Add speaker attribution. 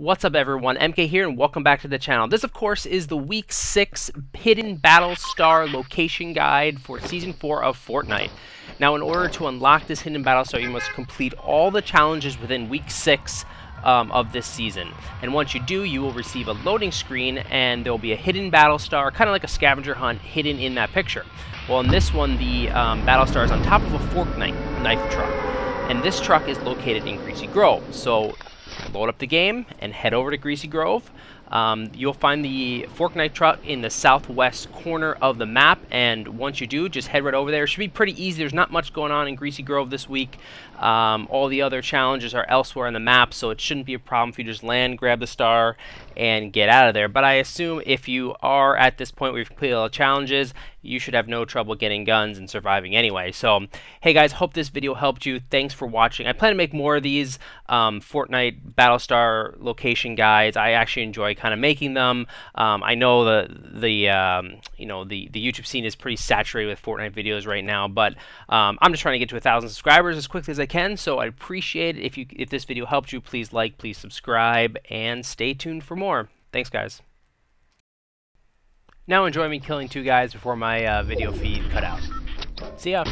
Speaker 1: What's up everyone, MK here and welcome back to the channel. This of course is the week 6 Hidden Battle Star location guide for season 4 of Fortnite. Now in order to unlock this Hidden Battle Star you must complete all the challenges within week 6 um, of this season. And once you do, you will receive a loading screen and there will be a hidden battle star, kind of like a scavenger hunt, hidden in that picture. Well, in this one, the um, battle star is on top of a fork knife, knife truck. And this truck is located in Greasy Grove. So load up the game and head over to Greasy Grove. Um, you'll find the fork truck in the southwest corner of the map, and once you do, just head right over there. It should be pretty easy. There's not much going on in Greasy Grove this week. Um, all the other challenges are elsewhere on the map, so it shouldn't be a problem if you just land, grab the star, and get out of there. But I assume if you are at this point where you've completed all the challenges, you should have no trouble getting guns and surviving anyway. So, hey guys, hope this video helped you. Thanks for watching. I plan to make more of these um, Fortnite Battlestar location guides. I actually enjoy kind of making them. Um, I know the the um, you know the the YouTube scene is pretty saturated with Fortnite videos right now, but um, I'm just trying to get to a thousand subscribers as quickly as I can. So I'd appreciate it if you if this video helped you. Please like, please subscribe, and stay tuned for more. Thanks, guys. Now enjoy me killing two guys before my uh, video feed cut out. See ya.